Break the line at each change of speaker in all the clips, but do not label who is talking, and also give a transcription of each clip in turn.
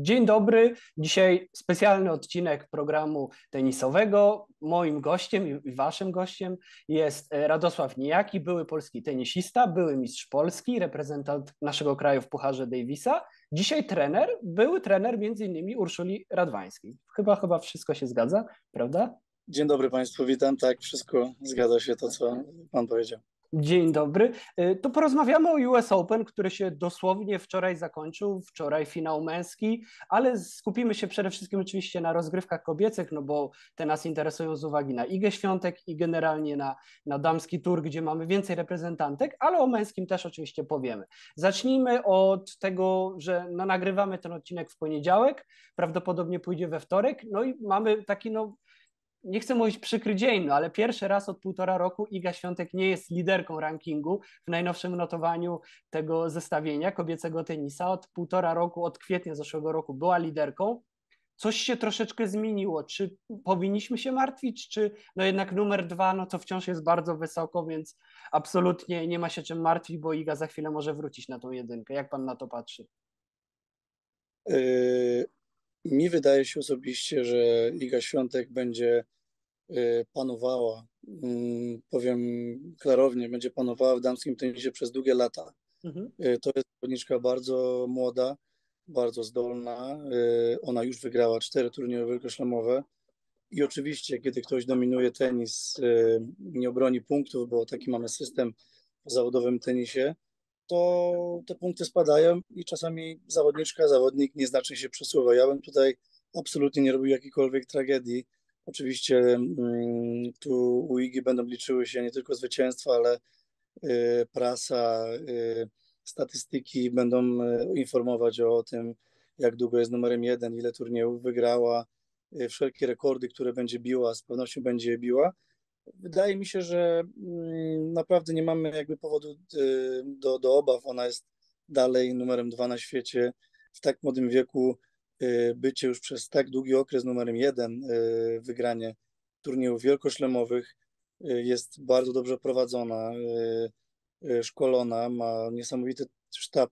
Dzień dobry. Dzisiaj specjalny odcinek programu tenisowego. Moim gościem i waszym gościem jest e, Radosław Nijaki, były polski tenisista, były mistrz Polski, reprezentant naszego kraju w Pucharze Davisa. Dzisiaj trener, były trener między innymi Urszuli Radwańskiej. Chyba, chyba wszystko się zgadza, prawda?
Dzień dobry Państwu, witam. Tak, wszystko zgadza się to, co Pan powiedział.
Dzień dobry. Y, to porozmawiamy o US Open, który się dosłownie wczoraj zakończył, wczoraj finał męski, ale skupimy się przede wszystkim oczywiście na rozgrywkach kobiecych, no bo te nas interesują z uwagi na Igę Świątek i generalnie na, na damski tur, gdzie mamy więcej reprezentantek, ale o męskim też oczywiście powiemy. Zacznijmy od tego, że no, nagrywamy ten odcinek w poniedziałek, prawdopodobnie pójdzie we wtorek, no i mamy taki no nie chcę mówić przykry dzień, no ale pierwszy raz od półtora roku Iga Świątek nie jest liderką rankingu w najnowszym notowaniu tego zestawienia kobiecego tenisa. Od półtora roku, od kwietnia zeszłego roku była liderką. Coś się troszeczkę zmieniło. Czy powinniśmy się martwić, czy no jednak numer dwa, no to wciąż jest bardzo wysoko, więc absolutnie nie ma się czym martwić, bo Iga za chwilę może wrócić na tą jedynkę. Jak pan na to patrzy?
Yy, mi wydaje się osobiście, że Iga Świątek będzie panowała, mm, powiem klarownie, będzie panowała w damskim tenisie przez długie lata. Mhm. Y, to jest zawodniczka bardzo młoda, bardzo zdolna. Y, ona już wygrała cztery turnieje wielkoszlemowe. I oczywiście, kiedy ktoś dominuje tenis, nie obroni punktów, bo taki mamy system w zawodowym tenisie, to te punkty spadają i czasami zawodniczka, zawodnik nieznacznie się przesuwa. Ja bym tutaj absolutnie nie robił jakiejkolwiek tragedii. Oczywiście mm, tu u Igi będą liczyły się nie tylko zwycięstwa, ale y, prasa, y, statystyki będą y, informować o tym, jak długo jest numerem jeden, ile turniejów wygrała, wszelkie rekordy, które będzie biła, z pewnością będzie je biła wydaje mi się, że mm, naprawdę nie mamy jakby powodu do, do obaw. Ona jest dalej numerem dwa na świecie. W tak młodym wieku bycie już przez tak długi okres numerem jeden, y, wygranie turniejów wielkoszlemowych jest bardzo dobrze prowadzona, szkolona, ma niesamowity sztab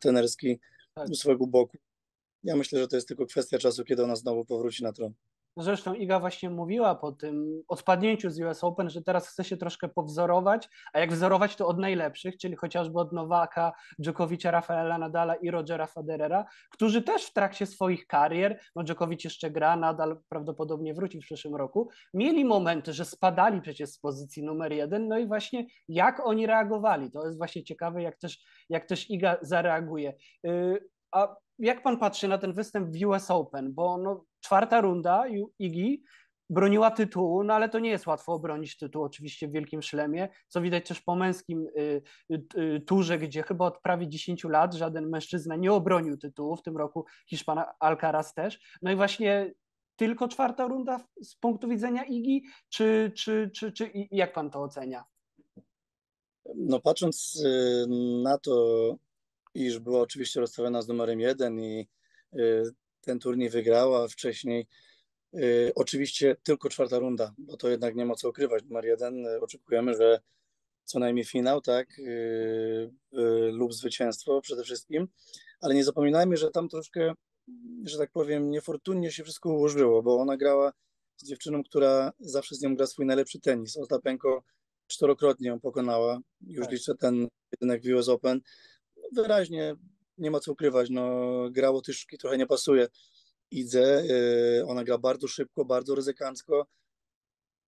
tenerski tak. u swojego boku. Ja myślę, że to jest tylko kwestia czasu, kiedy ona znowu powróci na tron.
Zresztą Iga właśnie mówiła po tym odpadnięciu z US Open, że teraz chce się troszkę powzorować, a jak wzorować to od najlepszych, czyli chociażby od Nowaka, Dżokowicza, Rafaela Nadala i Rogera Federera, którzy też w trakcie swoich karier, no Dżokowicz jeszcze gra, Nadal prawdopodobnie wróci w przyszłym roku, mieli momenty, że spadali przecież z pozycji numer jeden, no i właśnie jak oni reagowali, to jest właśnie ciekawe, jak też, jak też Iga zareaguje. Yy, a jak pan patrzy na ten występ w US Open, bo no, czwarta runda Igi broniła tytułu, no ale to nie jest łatwo obronić tytuł oczywiście w Wielkim Szlemie, co widać też po męskim y, y, y, turze, gdzie chyba od prawie 10 lat żaden mężczyzna nie obronił tytułu, w tym roku Hiszpan Alcaraz też. No i właśnie tylko czwarta runda z punktu widzenia Igi, czy, czy, czy, czy jak pan to ocenia?
No patrząc na to, iż była oczywiście rozstawiona z numerem jeden i y, ten turniej wygrała wcześniej. Y, oczywiście tylko czwarta runda, bo to jednak nie ma co ukrywać. Numer jeden y, oczekujemy, że co najmniej finał, tak, lub zwycięstwo przede wszystkim, ale nie zapominajmy, że tam troszkę, że tak powiem, niefortunnie się wszystko ułożyło, bo ona grała z dziewczyną, która zawsze z nią gra swój najlepszy tenis. Ostapenko czterokrotnie ją pokonała, już tak. liczę ten jedynek w US Open, wyraźnie nie ma co ukrywać, no gra Łotyszki trochę nie pasuje Idze, y, ona gra bardzo szybko, bardzo ryzykancko.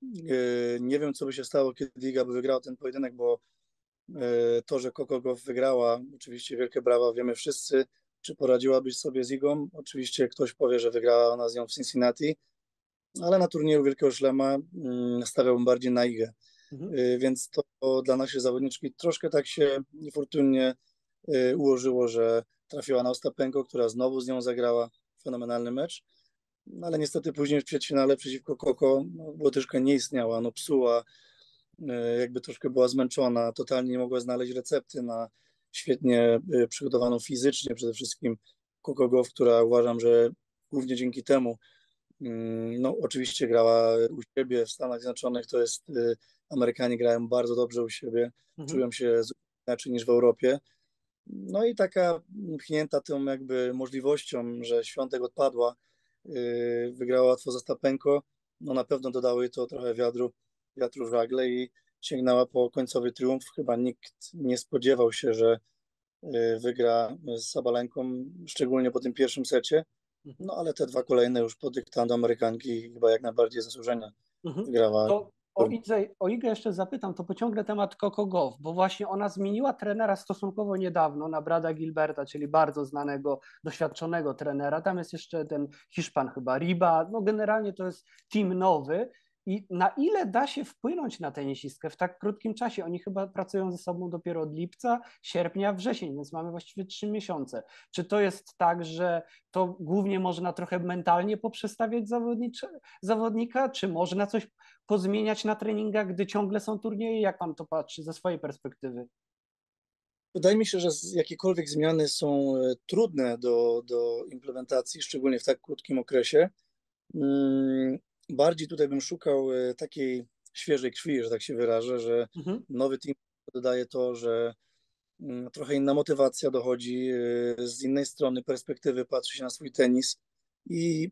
Y, nie wiem, co by się stało, kiedy Iga by wygrała ten pojedynek, bo y, to, że Coco Goff wygrała, oczywiście wielkie brawa, wiemy wszyscy, czy poradziłabyś sobie z Igą? Oczywiście ktoś powie, że wygrała ona z nią w Cincinnati, ale na turnieju Wielkiego Szlema mm, stawiałbym bardziej na Igę. Mhm. Więc to dla naszej zawodniczki troszkę tak się niefortunnie Y, ułożyło, że trafiła na Ostapenko, która znowu z nią zagrała fenomenalny mecz. No, ale niestety później w ćwierćfinale przeciwko Koko no, Łotyszka nie istniała, no psuła, y, jakby troszkę była zmęczona, totalnie nie mogła znaleźć recepty na świetnie y, przygotowaną fizycznie. Przede wszystkim Koko Goff, która uważam, że głównie dzięki temu no oczywiście grała u siebie w Stanach Zjednoczonych, to jest Amerykanie grają bardzo dobrze u siebie, mhm. czują się zupełnie inaczej niż w Europie, No i taka pchnięta tą jakby możliwością, że Świątek odpadła, wygrała łatwo Zastapenko, no na pewno dodało jej to trochę wiatru, wiatru w żagle i sięgnęła po końcowy triumf. Chyba nikt nie spodziewał się, że wygra z Sabalenką, szczególnie po tym pierwszym secie. Mhm. No ale te dwa kolejne już pod dyktando Amerykanki chyba jak najbardziej zasłużenia mhm. wygrała.
To o Igę, o Igę jeszcze zapytam, to pociągnę temat Coco Goff, bo właśnie ona zmieniła trenera stosunkowo niedawno na Brada Gilberta, czyli bardzo znanego, doświadczonego trenera. Tam jest jeszcze ten Hiszpan chyba, Riba. No generalnie to jest team nowy i na ile da się wpłynąć na tenisistkę w tak krótkim czasie? Oni chyba pracują ze sobą dopiero od lipca, sierpnia, wrzesień, więc mamy właściwie trzy miesiące. Czy to jest tak, że to głównie można trochę mentalnie poprzestawiać zawodnika, czy można coś pozmieniać na treningach, gdy ciągle są turnieje? Jak pan to patrzy ze swojej perspektywy?
Wydaje mi się, że jakiekolwiek zmiany są e, trudne do, do implementacji, szczególnie w tak krótkim okresie. Bardziej tutaj bym szukał e, takiej świeżej krwi, że tak się wyrażę, że mhm. nowy team dodaje to, że mm, trochę inna motywacja dochodzi, e, z innej strony perspektywy patrzy się na swój tenis i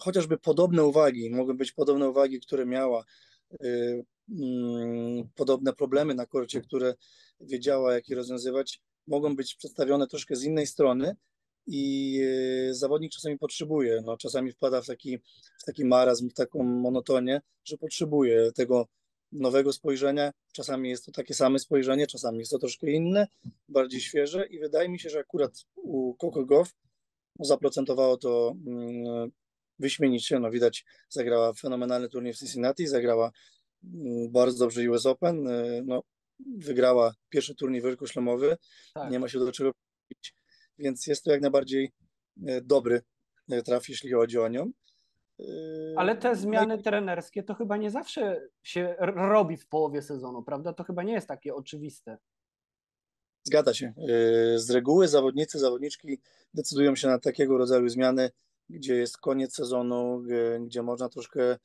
chociażby podobne uwagi, mogą być podobne uwagi, które miała, e, mm, podobne problemy na korcie, które wiedziała, jak je rozwiązywać, mogą być przedstawione troszkę z innej strony, i e, zawodnik czasami potrzebuje, no, czasami wpada w taki, w taki marazm, w taką monotonię, że potrzebuje tego nowego spojrzenia. Czasami jest to takie same spojrzenie, czasami jest to troszkę inne, bardziej świeże i wydaje mi się, że akurat u Coco Goff zaprocentowało to mm, wyśmienicie. No, widać, zagrała fenomenalny turniej w Cincinnati, zagrała mm, bardzo dobrze US Open, e, no, wygrała pierwszy turniej wielkoszlemowy, tak. nie ma się do czego powiedzieć więc jest to jak najbardziej e, dobry e, traf, jeśli chodzi o nią.
E, Ale te zmiany no i... trenerskie to chyba nie zawsze się robi w połowie sezonu, prawda? To chyba nie jest takie oczywiste.
Zgadza się. Z reguły zawodnicy, zawodniczki decydują się na takiego rodzaju zmiany, gdzie jest koniec sezonu, gdzie można troszkę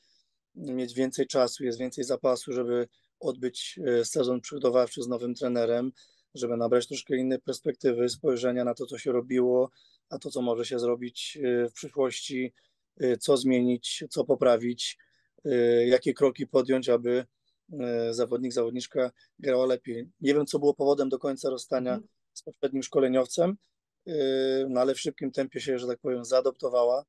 mieć więcej czasu, jest więcej zapasu, żeby odbyć sezon przygotowawczy z nowym trenerem, żeby nabrać troszkę innej perspektywy, spojrzenia na to, co się robiło, a to, co może się zrobić y, w przyszłości, y, co zmienić, co poprawić, y, jakie kroki podjąć, aby zawodnik, zawodniczka grała lepiej. Nie wiem, co było powodem do końca rozstania mm. z poprzednim szkoleniowcem, no ale w szybkim tempie się, że tak powiem, zaadoptowała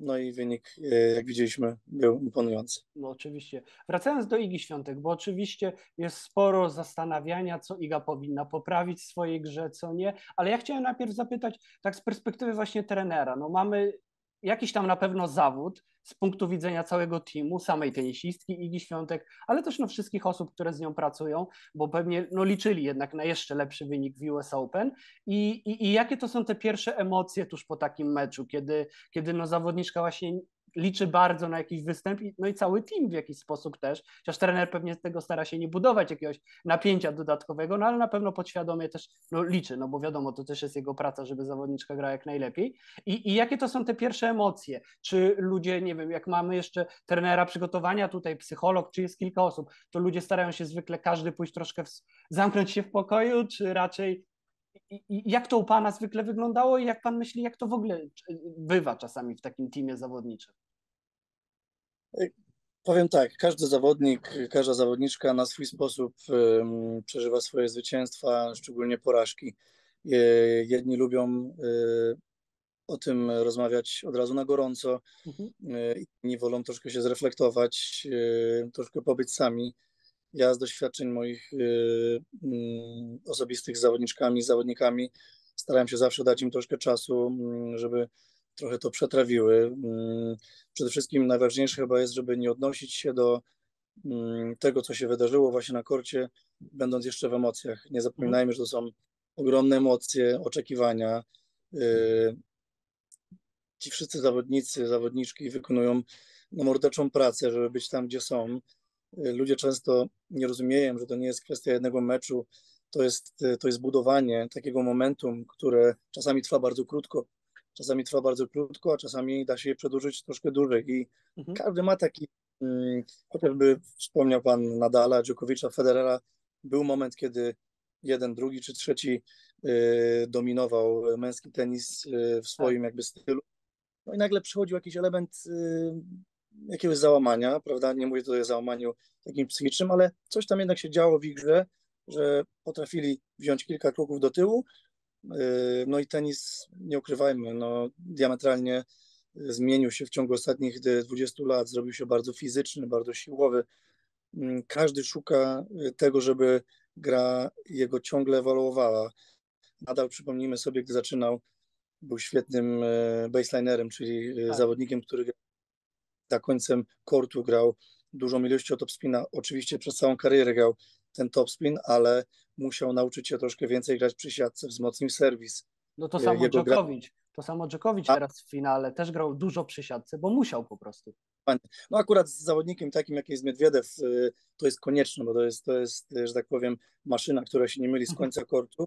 no i wynik, e, jak widzieliśmy, był imponujący.
No oczywiście. Wracając do Igi Świątek, bo oczywiście jest sporo zastanawiania, co Iga powinna poprawić w swojej grze, co nie, ale ja chciałem najpierw zapytać, tak z perspektywy właśnie trenera, no mamy jakiś tam na pewno zawód z punktu widzenia całego teamu, samej tenisistki Igi Świątek, ale też no wszystkich osób, które z nią pracują, bo pewnie no, liczyli jednak na jeszcze lepszy wynik w US Open. I, i, i jakie to są te pierwsze emocje tuż po takim meczu, kiedy, kiedy no, zawodniczka właśnie liczy bardzo na jakiś występ, no i cały team w jakiś sposób też, chociaż trener pewnie z tego stara się nie budować jakiegoś napięcia dodatkowego, no ale na pewno podświadomie też no, liczy, no bo wiadomo, to też jest jego praca, żeby zawodniczka grała jak najlepiej. I, I jakie to są te pierwsze emocje? Czy ludzie, nie wiem, jak mamy jeszcze trenera przygotowania tutaj, psycholog, czy jest kilka osób, to ludzie starają się zwykle każdy pójść troszkę, w, zamknąć się w pokoju, czy raczej i jak to u Pana zwykle wyglądało i jak Pan myśli, jak to w ogóle bywa czasami w takim teamie zawodniczym?
Powiem tak, każdy zawodnik, każda zawodniczka na swój sposób um, przeżywa swoje zwycięstwa, szczególnie porażki. Jedni lubią y, o tym rozmawiać od razu na gorąco, mhm. Y, inni wolą troszkę się zreflektować, y, troszkę pobyć sami ja z doświadczeń moich y, mm, osobistych z zawodniczkami, z zawodnikami starałem się zawsze dać im troszkę czasu, mm, żeby trochę to przetrawiły. Mm, przede wszystkim najważniejsze chyba jest, żeby nie odnosić się do tego, co się wydarzyło właśnie na korcie, będąc jeszcze w emocjach. Nie zapominajmy, że to są ogromne emocje, oczekiwania. Y, ci wszyscy zawodnicy, zawodniczki wykonują no, morderczą pracę, żeby być tam, gdzie są ludzie często nie rozumieją, że to nie jest kwestia jednego meczu, to jest, to jest budowanie takiego momentum, które czasami trwa bardzo krótko, czasami trwa bardzo krótko, a czasami da się je przedłużyć troszkę dłużej i mhm. każdy ma taki, hmm, chociażby wspomniał Pan Nadala, Djokovicza, Federera, był moment, kiedy jeden, drugi czy trzeci dominował męski tenis w swoim jakby stylu. No i nagle przychodził jakiś element jakiegoś załamania, prawda? Nie mówię tutaj o załamaniu takim psychicznym, ale coś tam jednak się działo w ich grze, że potrafili wziąć kilka kroków do tyłu. No i tenis, nie ukrywajmy, no, diametralnie zmienił się w ciągu ostatnich 20 lat, zrobił się bardzo fizyczny, bardzo siłowy. Mm, każdy szuka tego, żeby gra jego ciągle ewoluowała. Nadal przypomnijmy sobie, gdy zaczynał, był świetnym baselinerem, czyli tak. zawodnikiem, który za końcem kortu grał dużą ilością topspina. Oczywiście przez całą karierę grał ten topspin, ale musiał nauczyć się troszkę więcej grać przy siatce, wzmocnił serwis.
No to samo Jego Djokovic. Gra... To samo Djokovic A... teraz w finale też grał dużo przy siatce, bo musiał po prostu.
No akurat z zawodnikiem takim, jak jest Medvedev, y, to jest konieczne, bo to jest, to jest, że tak powiem, maszyna, która się nie myli z końca kortu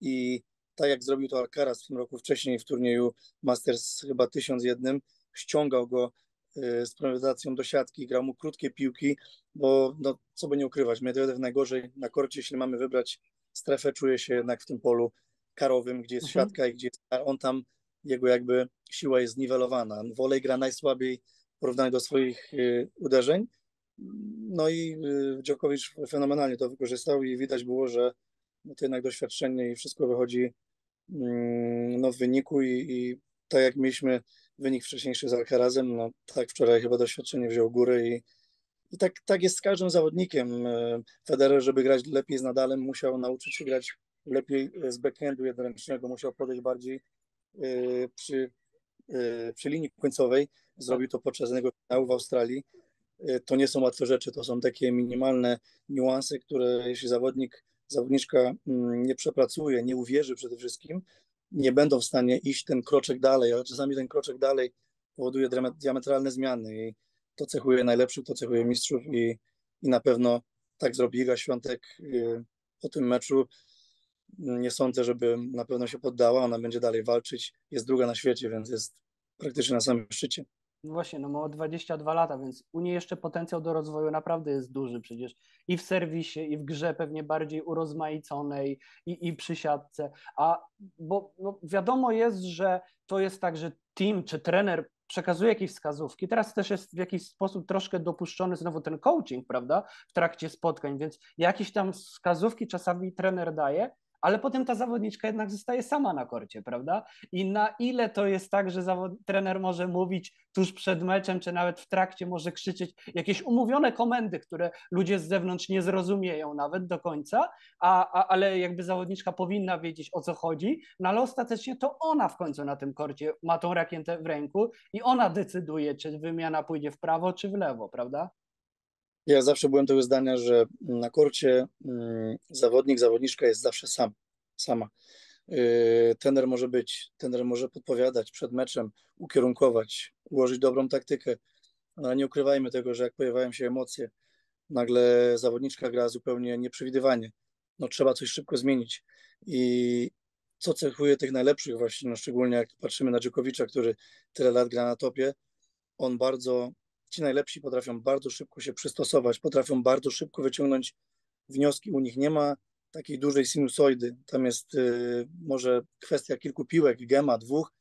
i tak jak zrobił to Alcaraz w tym roku wcześniej w turnieju Masters chyba 1001, ściągał go z premedytacją do siatki, grał mu krótkie piłki, bo no, co by nie ukrywać, Medvedev najgorzej na korcie, jeśli mamy wybrać strefę, czuje się jednak w tym polu karowym, gdzie jest mhm. siatka i gdzie jest, on tam, jego jakby siła jest zniwelowana. Wolej gra najsłabiej w porównaniu do swoich y, uderzeń, no i Djokovic fenomenalnie to wykorzystał i widać było, że no to jednak doświadczenie i wszystko wychodzi mm, no, w wyniku i, i tak jak mieliśmy wynik wcześniejszy z Alcarazem, no tak wczoraj chyba doświadczenie wziął górę i, i tak, tak jest z każdym zawodnikiem. E, Federer, żeby grać lepiej z Nadalem, musiał nauczyć się grać lepiej z backhandu jednoręcznego, musiał podejść bardziej e, przy, e, przy linii końcowej. Zrobił to podczas jednego finału w Australii. To nie są łatwe rzeczy, to są takie minimalne niuanse, które jeśli zawodnik zawodniczka mm, nie przepracuje, nie uwierzy przede wszystkim, nie będą w stanie iść ten kroczek dalej, ale czasami ten kroczek dalej powoduje diametralne zmiany i to cechuje najlepszych, to cechuje mistrzów i, i na pewno tak zrobi Iga Świątek y, po tym meczu. Nie sądzę, żeby na pewno się poddała, ona będzie dalej walczyć, jest druga na świecie, więc jest praktycznie na samym szczycie.
Właśnie, no ma 22 lata, więc u niej jeszcze potencjał do rozwoju naprawdę jest duży przecież. I w serwisie, i w grze pewnie bardziej urozmaiconej, i, i przy siatce, a bo no wiadomo jest, że to jest tak, że team czy trener przekazuje jakieś wskazówki. Teraz też jest w jakiś sposób troszkę dopuszczony znowu ten coaching, prawda, w trakcie spotkań, więc jakieś tam wskazówki czasami trener daje, ale potem ta zawodniczka jednak zostaje sama na korcie, prawda? I na ile to jest tak, że zawod... trener może mówić tuż przed meczem, czy nawet w trakcie może krzyczeć jakieś umówione komendy, które ludzie z zewnątrz nie zrozumieją nawet do końca, a, a, ale jakby zawodniczka powinna wiedzieć o co chodzi, no ale ostatecznie to ona w końcu na tym korcie ma tą rakietę w ręku i ona decyduje, czy wymiana pójdzie w prawo, czy w lewo, prawda?
Ja zawsze byłem tego zdania, że na korcie mm, zawodnik, zawodniczka jest zawsze sam, sama. Yy, tener może być, tener może podpowiadać przed meczem, ukierunkować, ułożyć dobrą taktykę, ale nie ukrywajmy tego, że jak pojawiają się emocje, nagle zawodniczka gra zupełnie nieprzewidywanie. No trzeba coś szybko zmienić. I co cechuje tych najlepszych właśnie, no szczególnie jak patrzymy na Dżokowicza, który tyle lat gra na topie, on bardzo ci najlepsi potrafią bardzo szybko się przystosować, potrafią bardzo szybko wyciągnąć wnioski. U nich nie ma takiej dużej sinusoidy. Tam jest y, może kwestia kilku piłek, gema, dwóch,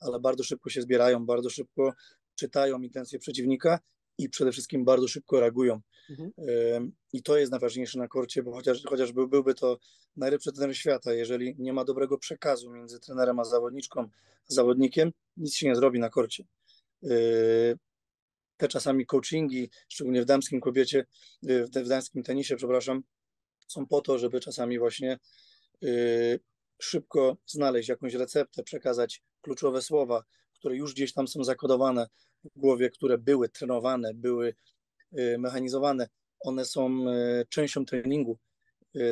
ale bardzo szybko się zbierają, bardzo szybko czytają intencje przeciwnika i przede wszystkim bardzo szybko reagują. Mhm. Y, I to jest najważniejsze na korcie, bo chociaż, chociaż był, byłby to najlepszy trener świata, jeżeli nie ma dobrego przekazu między trenerem a zawodniczką, zawodnikiem, nic się nie zrobi na korcie. Y, te czasami coachingi, szczególnie w damskim kobiecie, y, w damskim tenisie, przepraszam, są po to, żeby czasami właśnie y, szybko znaleźć jakąś receptę, przekazać kluczowe słowa, które już gdzieś tam są zakodowane w głowie, które były trenowane, były y, mechanizowane. One są częścią treningu.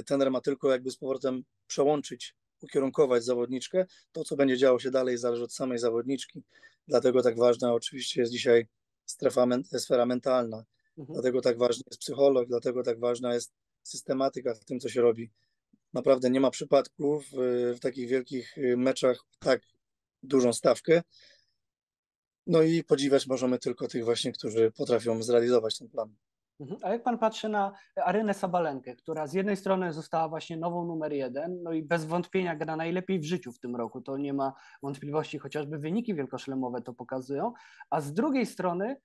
Tener ma tylko jakby z powrotem przełączyć, ukierunkować zawodniczkę. To, co będzie działo się dalej, zależy od samej zawodniczki. Dlatego tak ważna oczywiście jest dzisiaj strefa, sfera mentalna. Mhm. Dlatego tak ważny jest psycholog, dlatego tak ważna jest systematyka w tym, co się robi. Naprawdę nie ma przypadków w, w takich wielkich y, meczach tak dużą stawkę. No i podziwiać możemy tylko tych właśnie, którzy potrafią zrealizować ten plan.
Mhm. A jak pan patrzy na Arynę Sabalenkę, która z jednej strony została właśnie nową numer jeden, no i bez wątpienia gra najlepiej w życiu w tym roku, to nie ma wątpliwości, chociażby wyniki wielkoszlemowe to pokazują, a z drugiej strony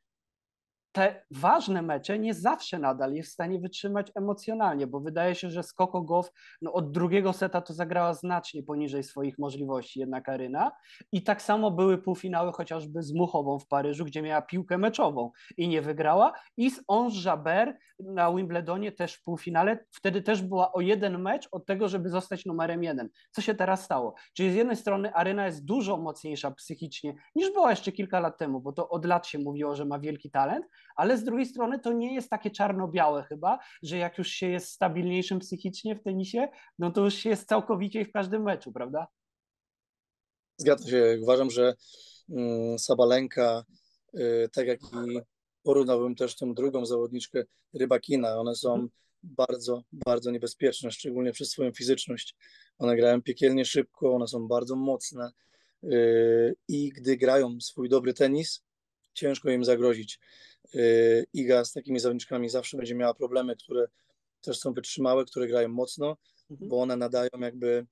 te ważne mecze nie zawsze nadal jest w stanie wytrzymać emocjonalnie, bo wydaje się, że Skoko Goff no od drugiego seta to zagrała znacznie poniżej swoich możliwości jednak Aryna i tak samo były półfinały chociażby z Muchową w Paryżu, gdzie miała piłkę meczową i nie wygrała i z Ons Jabeur na Wimbledonie też w półfinale, wtedy też była o jeden mecz od tego, żeby zostać numerem jeden. Co się teraz stało? Czyli z jednej strony Aryna jest dużo mocniejsza psychicznie niż była jeszcze kilka lat temu, bo to od lat się mówiło, że ma wielki talent, ale z drugiej strony to nie jest takie czarno-białe chyba, że jak już się jest stabilniejszym psychicznie w tenisie, no to już się jest całkowicie w każdym meczu, prawda?
Zgadza się. Uważam, że mm, Sabalenka, y, tak jak i porównałbym też tą drugą zawodniczkę Rybakina, one są mhm. bardzo, bardzo niebezpieczne, szczególnie przez swoją fizyczność. One grają piekielnie szybko, one są bardzo mocne y, i gdy grają swój dobry tenis, ciężko im zagrozić. Y, Iga z takimi zawodniczkami zawsze będzie miała problemy, które też są wytrzymałe, które grają mocno, mhm. bo one nadają jakby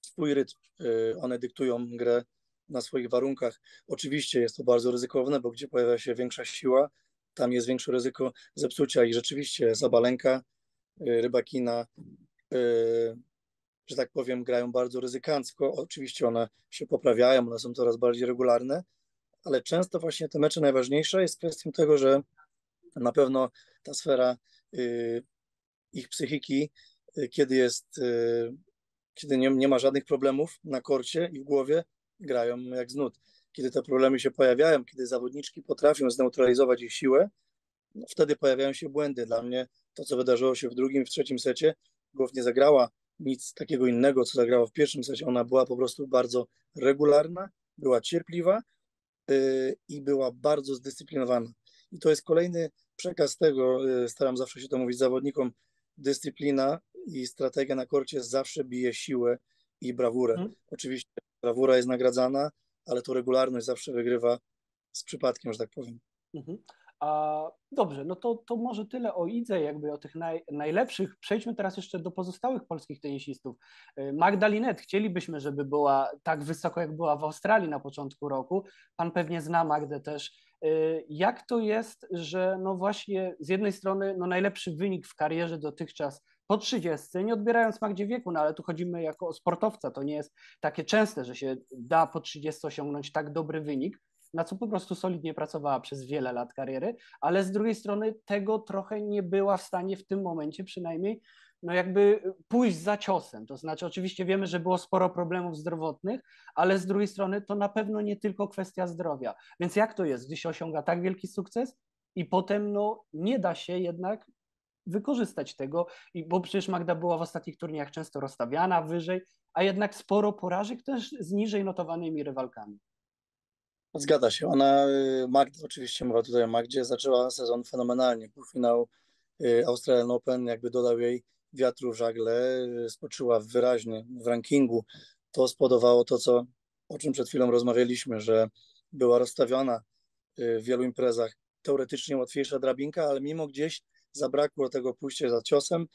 swój rytm. Y, one dyktują grę na swoich warunkach. Oczywiście jest to bardzo ryzykowne, bo gdzie pojawia się większa siła, tam jest większe ryzyko zepsucia i rzeczywiście Zabalenka, y, Rybakina, że tak powiem, grają bardzo ryzykancko. Oczywiście one się poprawiają, one są coraz bardziej regularne, ale często właśnie te mecze najważniejsze jest kwestią tego, że na pewno ta sfera y, ich psychiki, y, kiedy jest, y, kiedy nie, nie ma żadnych problemów na korcie i w głowie, grają jak z nut. Kiedy te problemy się pojawiają, kiedy zawodniczki potrafią zneutralizować ich siłę, no wtedy pojawiają się błędy. Dla mnie to, co wydarzyło się w drugim, w trzecim secie, Głow nie zagrała nic takiego innego, co zagrała w pierwszym secie. Ona była po prostu bardzo regularna, była cierpliwa, i była bardzo zdyscyplinowana. I to jest kolejny przekaz tego, y, staram zawsze się to mówić zawodnikom, dyscyplina i strategia na korcie zawsze bije siłę i brawurę. Hmm. Oczywiście brawura jest nagradzana, ale to regularność zawsze wygrywa z przypadkiem, że tak powiem. Mhm.
A, dobrze, no to, to może tyle o Idze, jakby o tych naj, najlepszych. Przejdźmy teraz jeszcze do pozostałych polskich tenisistów. Y, Magda Linet, chcielibyśmy, żeby była tak wysoko, jak była w Australii na początku roku. Pan pewnie zna Magdę też. Y, jak to jest, że no właśnie z jednej strony no najlepszy wynik w karierze dotychczas po 30, nie odbierając Magdzie wieku, no ale tu chodzimy jako sportowca, to nie jest takie częste, że się da po 30 osiągnąć tak dobry wynik na co po prostu solidnie pracowała przez wiele lat kariery, ale z drugiej strony tego trochę nie była w stanie w tym momencie przynajmniej no jakby pójść za ciosem. To znaczy, oczywiście wiemy, że było sporo problemów zdrowotnych, ale z drugiej strony to na pewno nie tylko kwestia zdrowia. Więc jak to jest, gdy się osiąga tak wielki sukces i potem no, nie da się jednak wykorzystać tego, i bo przecież Magda była w ostatnich turniejach często rozstawiana wyżej, a jednak sporo porażek też z niżej notowanymi rywalkami.
Zgadza się. Ona, y, Magda, oczywiście mowa tutaj o Magdzie, zaczęła sezon fenomenalnie. Półfinał y, Australian Open jakby dodał jej wiatru w żagle, y, skoczyła wyraźnie w rankingu. To spowodowało to, co, o czym przed chwilą rozmawialiśmy, że była rozstawiona w wielu imprezach. Teoretycznie łatwiejsza drabinka, ale mimo gdzieś zabrakło tego pójścia za ciosem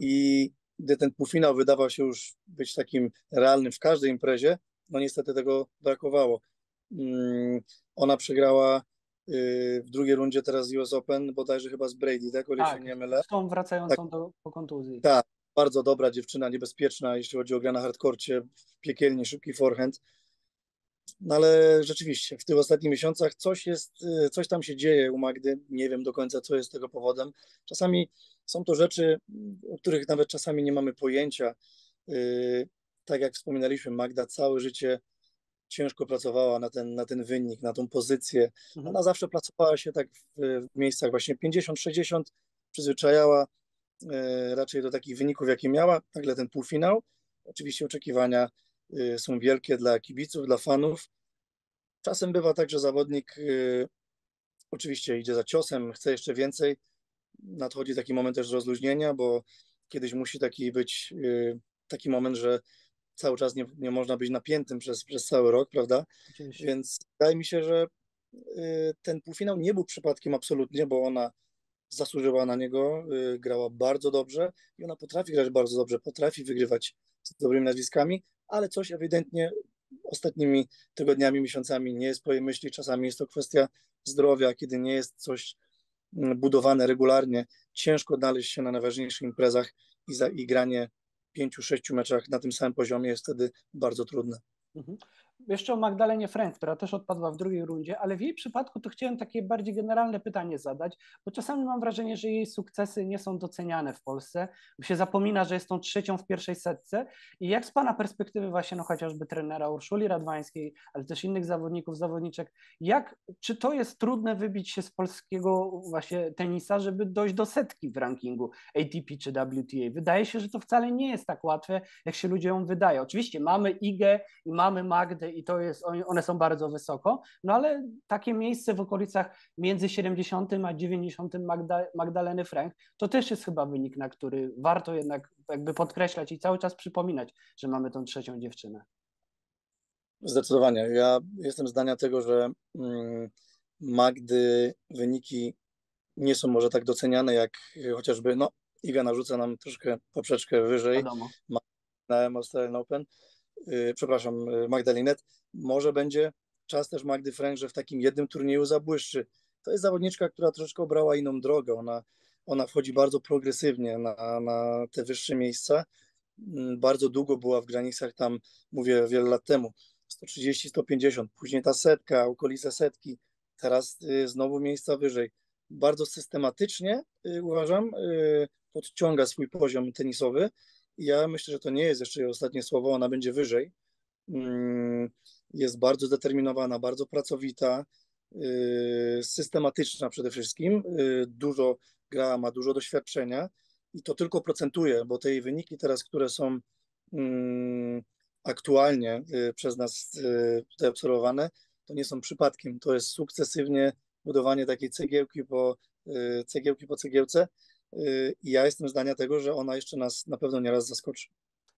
i gdy ten półfinał wydawał się już być takim realnym w każdej imprezie, no niestety tego brakowało. Mm, ona przegrała y, w drugiej rundzie teraz US Open, bodajże chyba z Brady, tak? O tak, się nie mylę.
Z tą wracającą tak, do, po kontuzji.
Tak, bardzo dobra dziewczyna, niebezpieczna, jeśli chodzi o grę na hardkorcie, piekielnie szybki forehand. No ale rzeczywiście, w tych ostatnich miesiącach coś jest, y, coś tam się dzieje u Magdy. Nie wiem do końca, co jest tego powodem. Czasami są to rzeczy, o których nawet czasami nie mamy pojęcia. Y, tak jak wspominaliśmy, Magda całe życie ciężko pracowała na ten, na ten wynik, na tą pozycję. Mhm. Ona zawsze pracowała się tak w, w miejscach właśnie 50-60, przyzwyczajała e, raczej do takich wyników, jakie miała. Nagle ten półfinał. Oczywiście oczekiwania e, są wielkie dla kibiców, dla fanów. Czasem bywa tak, że zawodnik e, oczywiście idzie za ciosem, chce jeszcze więcej. Nadchodzi taki moment też rozluźnienia, bo kiedyś musi taki być taki moment, że cały czas nie, nie można być napiętym przez, przez cały rok, prawda? Oczywiście. Więc wydaje mi się, że y, ten półfinał nie był przypadkiem absolutnie, bo ona zasłużyła na niego, grała bardzo dobrze i ona potrafi grać bardzo dobrze, potrafi wygrywać z dobrymi nazwiskami, ale coś ewidentnie ostatnimi tygodniami, miesiącami nie jest po jej myśli. Czasami jest to kwestia zdrowia, kiedy nie jest coś mm, budowane regularnie. Ciężko odnaleźć się na najważniejszych imprezach i, za, i granie pięciu, sześciu meczach na tym samym poziomie jest wtedy bardzo trudne.
Mhm jeszcze o Magdalenie Frank, która też odpadła w drugiej rundzie, ale w jej przypadku to chciałem takie bardziej generalne pytanie zadać, bo czasami mam wrażenie, że jej sukcesy nie są doceniane w Polsce, bo się zapomina, że jest tą trzecią w pierwszej setce i jak z Pana perspektywy właśnie no chociażby trenera Urszuli Radwańskiej, ale też innych zawodników, zawodniczek, jak, czy to jest trudne wybić się z polskiego właśnie tenisa, żeby dojść do setki w rankingu ATP czy WTA? Wydaje się, że to wcale nie jest tak łatwe, jak się ludziom wydaje. Oczywiście mamy Igę i mamy Magdę i to jest, one są bardzo wysoko, no ale takie miejsce w okolicach między 70 a 90 Magda, Magdaleny Frank, to też jest chyba wynik, na który warto jednak jakby podkreślać i cały czas przypominać, że mamy tą trzecią dziewczynę.
Zdecydowanie. Ja jestem zdania tego, że mm, Magdy wyniki nie są może tak doceniane, jak chociażby, no, Iga narzuca nam troszkę poprzeczkę wyżej
Wiadomo.
na Australian Open. Y, przepraszam, y, Magdalinet, może będzie czas też Magdy Frank, że w takim jednym turnieju zabłyszczy. To jest zawodniczka, która troszeczkę obrała inną drogę. Ona, ona wchodzi bardzo progresywnie na, na te wyższe miejsca. Mm, bardzo długo była w granicach tam, mówię wiele lat temu, 130, 150, później ta setka, okolice setki, teraz y, znowu miejsca wyżej. Bardzo systematycznie uważam, podciąga swój poziom tenisowy ja myślę, że to nie jest jeszcze jej ostatnie słowo, ona będzie wyżej. Mm, jest bardzo zdeterminowana, bardzo pracowita, y, systematyczna przede wszystkim. Y, dużo gra, ma dużo doświadczenia i to tylko procentuje, bo te jej wyniki teraz, które są mm, aktualnie y, przez nas tutaj obserwowane, to nie są przypadkiem. To jest sukcesywnie budowanie takiej cegiełki po cegiełki po cegiełce i ja jestem zdania tego, że ona jeszcze nas na pewno nieraz zaskoczy.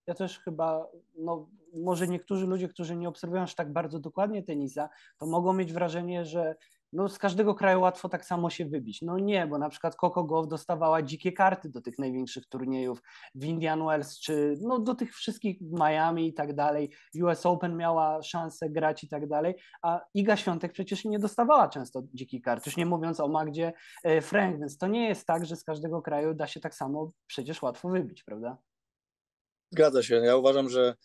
Ja też chyba, no może niektórzy ludzie, którzy nie obserwują aż tak bardzo dokładnie tenisa, to mogą mieć wrażenie, że no z każdego kraju łatwo tak samo się wybić. No nie, bo na przykład Coco Gauff dostawała dzikie karty do tych największych turniejów w Indian Wells, czy no do tych wszystkich Miami i tak dalej. US Open miała szansę grać i tak dalej, a Iga Świątek przecież nie dostawała często dzikich kart, już nie mówiąc o Magdzie e, Frank, więc to nie jest tak, że z każdego kraju da się tak samo przecież łatwo wybić, prawda?
Zgadza się. Ja uważam, że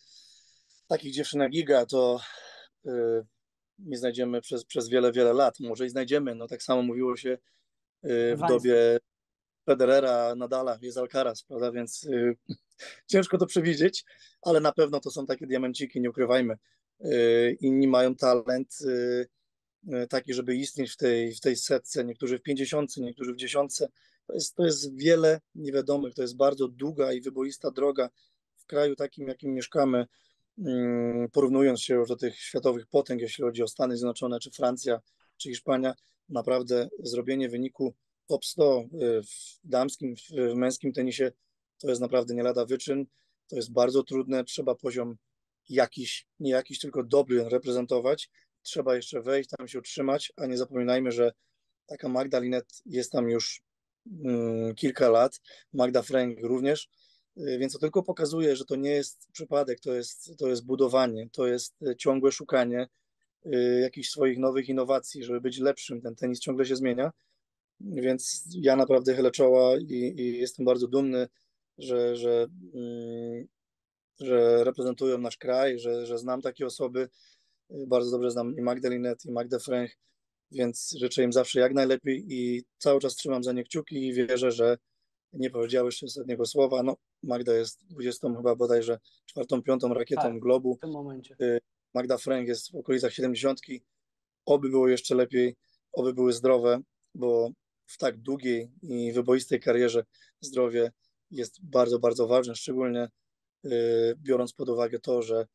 takich dziewczyn jak Iga to yy nie znajdziemy przez, przez wiele, wiele lat. Może i znajdziemy. No tak samo mówiło się y, w dobie Federera, Nadala, jest Alcaraz, prawda? Więc y, ciężko to przewidzieć, ale na pewno to są takie diamenciki, nie ukrywajmy. Y, inni mają talent taki, żeby istnieć w tej, w tej setce, niektórzy w pięćdziesiątce, niektórzy w dziesiątce. To jest, to jest wiele niewiadomych, to jest bardzo długa i wyboista droga w kraju takim, jakim mieszkamy, porównując się już do tych światowych potęg, jeśli chodzi o Stany Zjednoczone, czy Francja, czy Hiszpania, naprawdę zrobienie wyniku top 100 y, w damskim, w męskim tenisie to jest naprawdę nie lada wyczyn. To jest bardzo trudne, trzeba poziom jakiś, nie jakiś, tylko dobry reprezentować. Trzeba jeszcze wejść, tam się utrzymać, a nie zapominajmy, że taka Magda Linet jest tam już mm, kilka lat, Magda Frank również, więc to tylko pokazuje, że to nie jest przypadek, to jest, to jest budowanie, to jest y, ciągłe szukanie y, jakichś swoich nowych innowacji, żeby być lepszym. Ten tenis ciągle się zmienia, więc ja naprawdę chylę czoła i, i jestem bardzo dumny, że, że, mm, że reprezentują nasz kraj, że, że znam takie osoby. Bardzo dobrze znam i Magdalinet, i Magdę więc życzę im zawsze jak najlepiej i cały czas trzymam za nie kciuki i wierzę, że nie powiedziałeś ostatniego słowa. No, Magda jest 20 chyba bodajże czwartą, piątą rakietą tak, globu.
W tym momencie.
Y, Magda Frank jest w okolicach 70. Oby było jeszcze lepiej, oby były zdrowe, bo w tak długiej i wyboistej karierze zdrowie jest bardzo, bardzo ważne, szczególnie y, biorąc pod uwagę to, że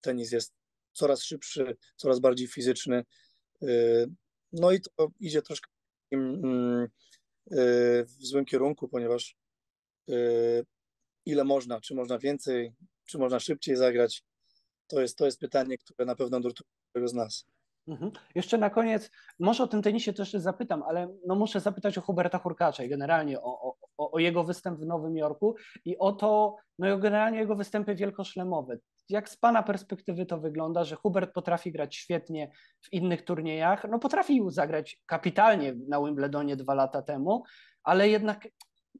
tenis jest coraz szybszy, coraz bardziej fizyczny. Y, no i to idzie troszkę mm, w złym kierunku, ponieważ ile można, czy można więcej, czy można szybciej zagrać, to jest, to jest pytanie, które na pewno nurtuje z nas.
Mhm. Jeszcze na koniec, może o tym tenisie też zapytam, ale no muszę zapytać o Huberta Hurkacza i generalnie o, o, o jego występ w Nowym Jorku i o to, no generalnie jego występy wielkoszlemowe. Jak z Pana perspektywy to wygląda, że Hubert potrafi grać świetnie w innych turniejach, no potrafił zagrać kapitalnie na Wimbledonie dwa lata temu, ale jednak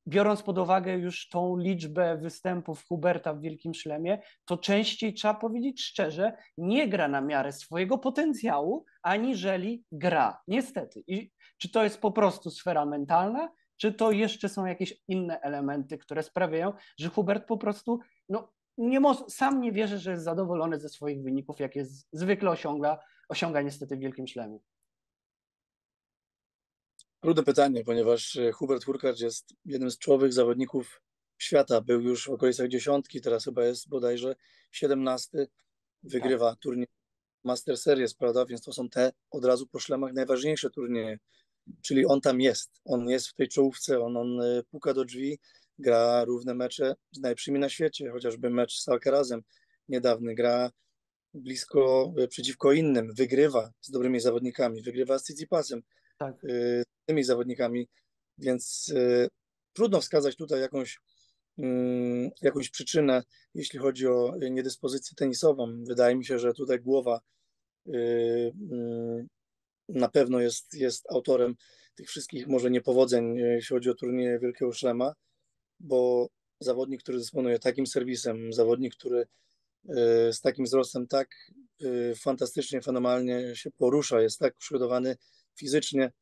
biorąc pod uwagę już tą liczbę występów Huberta w Wielkim Szlemie, to częściej trzeba powiedzieć szczerze, nie gra na miarę swojego potencjału, aniżeli gra. Niestety. I czy to jest po prostu sfera mentalna, czy to jeszcze są jakieś inne elementy, które sprawiają, że Hubert po prostu no, nie sam nie wierzy, że jest zadowolony ze swoich wyników, jakie zwykle osiąga, osiąga niestety w Wielkim Szlemie.
Trudne pytanie, ponieważ e, Hubert Hurkacz jest jednym z czołowych zawodników świata. Był już w okolicach dziesiątki, teraz chyba jest bodajże siedemnasty. Wygrywa tak. turniej Master Series, prawda? Więc to są te od razu po szlemach najważniejsze turnieje. Czyli on tam jest. On jest w tej czołówce, on, on e, puka do drzwi, gra równe mecze z najlepszymi na świecie, chociażby mecz z Alcarazem niedawny, gra blisko e, przeciwko innym, wygrywa z dobrymi zawodnikami, wygrywa z Tsitsipasem, tak. Y, z tymi zawodnikami, więc y, trudno wskazać tutaj jakąś, mm, jakąś przyczynę, jeśli chodzi o niedyspozycję tenisową. Wydaje mi się, że tutaj głowa mm, na pewno jest, jest autorem tych wszystkich może niepowodzeń, jeśli chodzi o turnieje Wielkiego Szlema, bo zawodnik, który dysponuje takim serwisem, zawodnik, który z takim wzrostem tak fantastycznie, fenomenalnie się porusza, jest tak przygotowany fizycznie,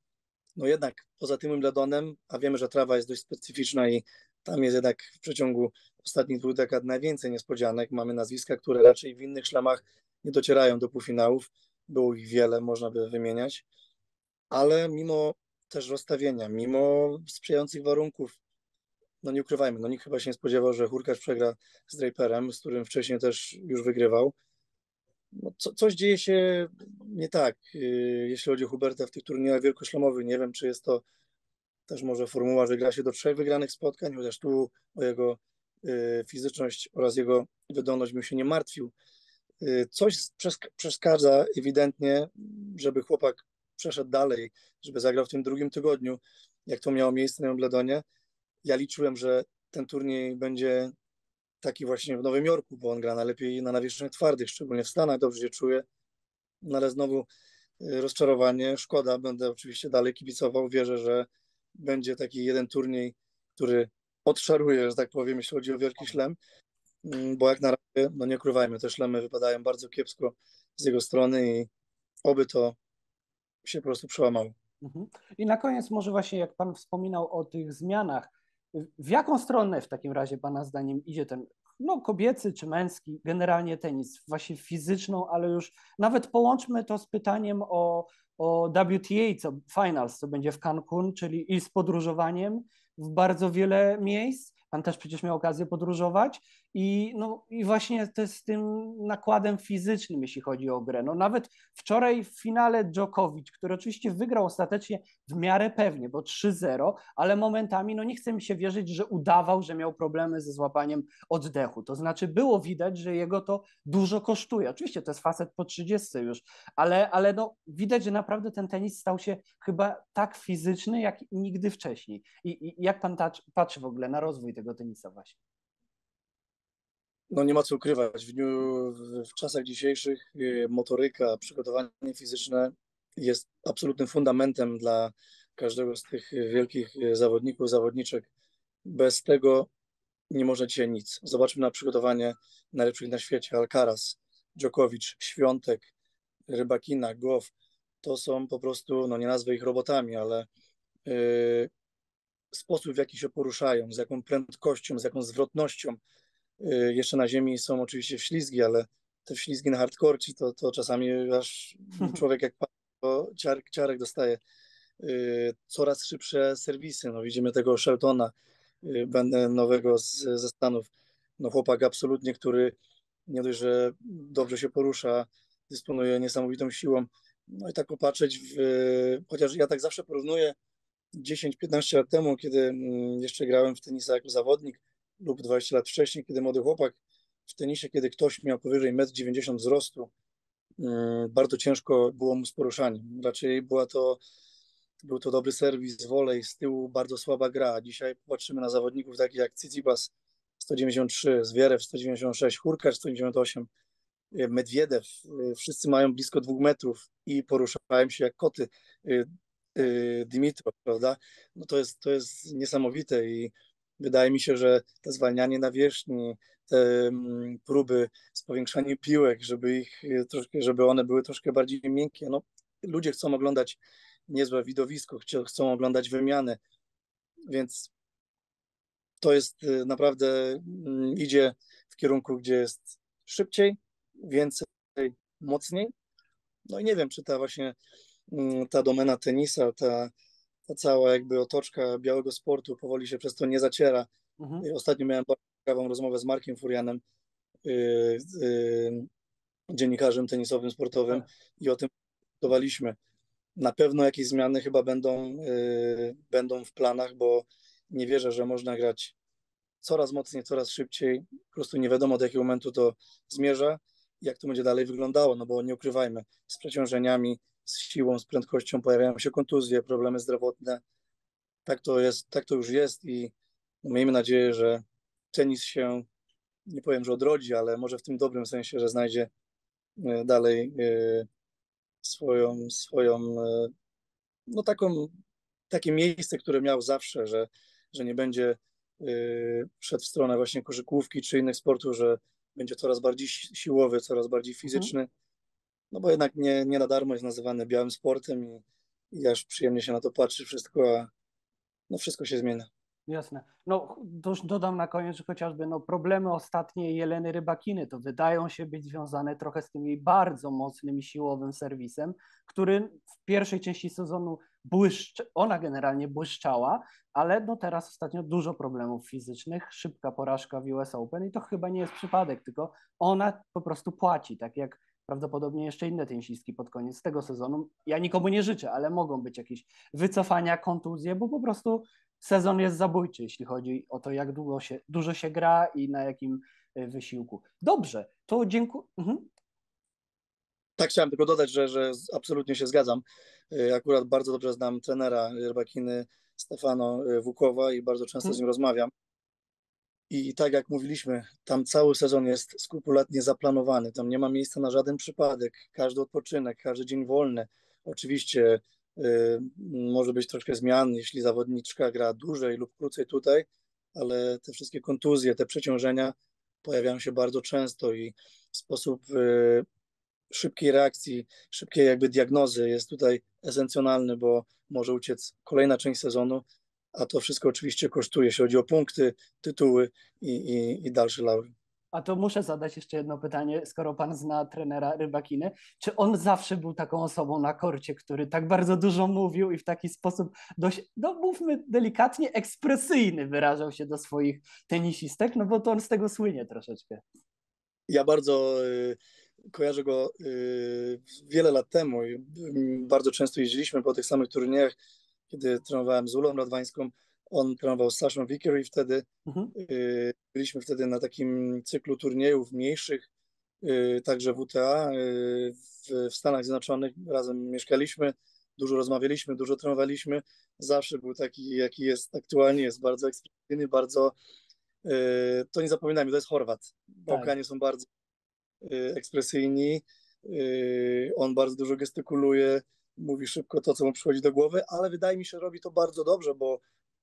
no jednak poza tym Wimbledonem, a wiemy, że trawa jest dość specyficzna i tam jest jednak w przeciągu ostatnich dwóch dekad najwięcej niespodzianek. Mamy nazwiska, które raczej w innych szlamach nie docierają do półfinałów. Było ich wiele, można by wymieniać, ale mimo też rozstawienia, mimo sprzyjających warunków, no nie ukrywajmy, no nikt chyba się nie spodziewał, że Hurkacz przegra z Draperem, z którym wcześniej też już wygrywał no, co, coś dzieje się nie tak, y, jeśli chodzi o Huberta w tych turniejach wielkoszlemowych. Nie wiem, czy jest to też może formuła, że gra się do trzech wygranych spotkań, chociaż tu o jego y, fizyczność oraz jego wydolność bym się nie martwił. Y, coś przeszkadza ewidentnie, żeby chłopak przeszedł dalej, żeby zagrał w tym drugim tygodniu, jak to miało miejsce na Wimbledonie. Ja liczyłem, że ten turniej będzie taki właśnie w Nowym Jorku, bo on gra najlepiej na nawierzchniach twardych, szczególnie w Stanach, dobrze się czuje. No ale znowu y, rozczarowanie, szkoda, będę oczywiście dalej kibicował, wierzę, że będzie taki jeden turniej, który odczaruje, że tak powiem, jeśli chodzi o Wielki Szlem, mm, bo jak na razie, no nie ukrywajmy, te szlemy wypadają bardzo kiepsko z jego strony i oby to się po prostu przełamało.
Mhm. I na koniec może właśnie, jak Pan wspominał o tych zmianach, w jaką stronę w takim razie Pana zdaniem idzie ten no, kobiecy czy męski, generalnie tenis, właśnie fizyczną, ale już nawet połączmy to z pytaniem o, o WTA, co finals, co będzie w Cancun, czyli i z podróżowaniem w bardzo wiele miejsc. Pan też przecież miał okazję podróżować i, no, I właśnie to z tym nakładem fizycznym, jeśli chodzi o grę. No, nawet wczoraj w finale Djokovic, który oczywiście wygrał ostatecznie w miarę pewnie, bo 3-0, ale momentami no, nie chce mi się wierzyć, że udawał, że miał problemy ze złapaniem oddechu. To znaczy było widać, że jego to dużo kosztuje. Oczywiście to jest facet po 30 już, ale, ale no, widać, że naprawdę ten tenis stał się chyba tak fizyczny, jak nigdy wcześniej. I, i jak pan patrzy w ogóle na rozwój tego tenisa właśnie?
No nie ma co ukrywać. W, dniu, w czasach dzisiejszych y, motoryka, przygotowanie fizyczne jest absolutnym fundamentem dla każdego z tych wielkich y, zawodników, zawodniczek. Bez tego nie może dzisiaj nic. Zobaczmy na przygotowanie najlepszych na świecie. Alcaraz, Djokovic, Świątek, Rybakina, Goff. To są po prostu, no nie nazwę ich robotami, ale yy, sposób w jaki się poruszają, z jaką prędkością, z jaką zwrotnością, jeszcze na ziemi są oczywiście wślizgi, ale te wślizgi na hardkorci to, to czasami aż człowiek jak to ciarek, ciarek dostaje. Y, coraz szybsze serwisy. No, widzimy tego Sheltona, y, będę nowego z, ze Stanów. No, chłopak absolutnie, który nie dość, że dobrze się porusza, dysponuje niesamowitą siłą. No i tak popatrzeć, w, chociaż ja tak zawsze porównuję 10-15 lat temu, kiedy mm, jeszcze grałem w tenisa jako zawodnik, lub 20 lat wcześniej, kiedy młody chłopak w tenisie, kiedy ktoś miał powyżej 1,90 m wzrostu, mm, bardzo ciężko było mu z poruszeniem. Raczej była to, był to dobry serwis, wolej, z tyłu bardzo słaba gra. Dzisiaj patrzymy na zawodników takich jak Cicibas 193, Zwierew 196, Hurkacz 198, Medwiedew, wszyscy mają blisko dwóch metrów i poruszają się jak koty. Dimitrov, prawda? No to jest, to jest niesamowite i wydaje mi się, że to zwalnianie nawierzchni, te mm, próby z powiększaniem piłek, żeby ich e, troszkę, żeby one były troszkę bardziej miękkie. No, ludzie chcą oglądać niezłe widowisko, chcą oglądać wymiany, więc to jest e, naprawdę mm, idzie w kierunku, gdzie jest szybciej, więcej, mocniej. No i nie wiem, czy ta właśnie mm, ta domena tenisa, ta, ta cała jakby otoczka białego sportu powoli się przez to nie zaciera. Mhm. Ostatnio miałem bardzo ciekawą rozmowę z Markiem Furianem, yy, yy, dziennikarzem tenisowym, sportowym tak. i o tym dyskutowaliśmy. Na pewno jakieś zmiany chyba będą, yy, będą w planach, bo nie wierzę, że można grać coraz mocniej, coraz szybciej. Po prostu nie wiadomo do jakiego momentu to zmierza, jak to będzie dalej wyglądało, no bo nie ukrywajmy, z przeciążeniami, z siłą, z prędkością pojawiają się kontuzje, problemy zdrowotne. Tak to jest, tak to już jest i miejmy nadzieję, że tenis się, nie powiem, że odrodzi, ale może w tym dobrym sensie, że znajdzie e, dalej e, swoją, swoją e, no taką, takie miejsce, które miał zawsze, że, że nie będzie szedł w stronę właśnie koszykówki czy innych sportów, że będzie coraz bardziej siłowy, coraz bardziej mhm. fizyczny. Mhm no bo jednak nie, nie na darmo jest nazywany białym sportem i, i aż przyjemnie się na to patrzy wszystko, a no wszystko się zmienia.
Jasne. No dodam na koniec, że chociażby no, problemy ostatniej Jeleny Rybakiny to wydają się być związane trochę z tym jej bardzo mocnym i siłowym serwisem, który w pierwszej części sezonu błyszcz, ona generalnie błyszczała, ale no teraz ostatnio dużo problemów fizycznych, szybka porażka w US Open i to chyba nie jest przypadek, tylko ona po prostu płaci, tak jak prawdopodobnie jeszcze inne tenisistki pod koniec tego sezonu. Ja nikomu nie życzę, ale mogą być jakieś wycofania, kontuzje, bo po prostu sezon jest zabójczy, jeśli chodzi o to, jak długo się, dużo się gra i na jakim y, wysiłku. Dobrze, to dziękuję. Mhm.
Tak, chciałem tylko dodać, że, że absolutnie się zgadzam. Y, akurat bardzo dobrze znam trenera Rybakiny Stefano y, Wukowa i bardzo często hmm. z nim rozmawiam. I tak jak mówiliśmy, tam cały sezon jest skrupulatnie zaplanowany. Tam nie ma miejsca na żaden przypadek. Każdy odpoczynek, każdy dzień wolny. Oczywiście y, może być troszkę zmian, jeśli zawodniczka gra dłużej lub krócej tutaj, ale te wszystkie kontuzje, te przeciążenia pojawiają się bardzo często i sposób y, szybkiej reakcji, szybkiej jakby diagnozy jest tutaj esencjonalny, bo może uciec kolejna część sezonu, a to wszystko oczywiście kosztuje, jeśli chodzi o punkty, tytuły i, i, i dalsze laury.
A to muszę zadać jeszcze jedno pytanie, skoro pan zna trenera Rybakiny, czy on zawsze był taką osobą na korcie, który tak bardzo dużo mówił i w taki sposób dość, no mówmy delikatnie, ekspresyjny wyrażał się do swoich tenisistek, no bo to on z tego słynie troszeczkę.
Ja bardzo y, kojarzę go y, wiele lat temu i y, bardzo często jeździliśmy po tych samych turniejach kiedy trenowałem z Ulą Radwańską, on trenował z Saszą i wtedy mhm. y, byliśmy wtedy na takim cyklu turniejów mniejszych, y, także WTA y, w, w, Stanach Zjednoczonych. Razem mieszkaliśmy, dużo rozmawialiśmy, dużo trenowaliśmy. Zawsze był taki, jaki jest aktualnie, jest bardzo ekspresyjny, bardzo to nie zapominajmy, to jest Chorwat. Bałkanie tak. są bardzo ekspresyjni, on bardzo dużo gestykuluje, mówi szybko to, co mu przychodzi do głowy, ale wydaje mi się, że robi to bardzo dobrze, bo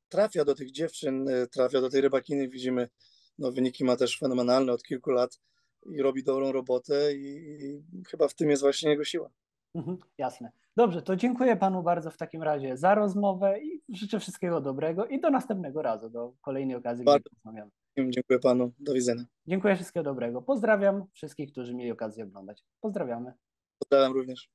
trafia do tych dziewczyn, y, trafia do tej rybakiny, widzimy, no wyniki ma też fenomenalne od kilku lat i robi dobrą robotę i, i chyba w tym jest właśnie jego siła.
Mhm, jasne. Dobrze, to dziękuję panu bardzo w takim razie za rozmowę i życzę wszystkiego dobrego i do następnego razu, do kolejnej okazji, bardzo gdzie porozmawiamy.
Dziękuję panu, do widzenia.
Dziękuję, wszystkiego dobrego. Pozdrawiam wszystkich, którzy mieli okazję oglądać. Pozdrawiamy.
Pozdrawiam również.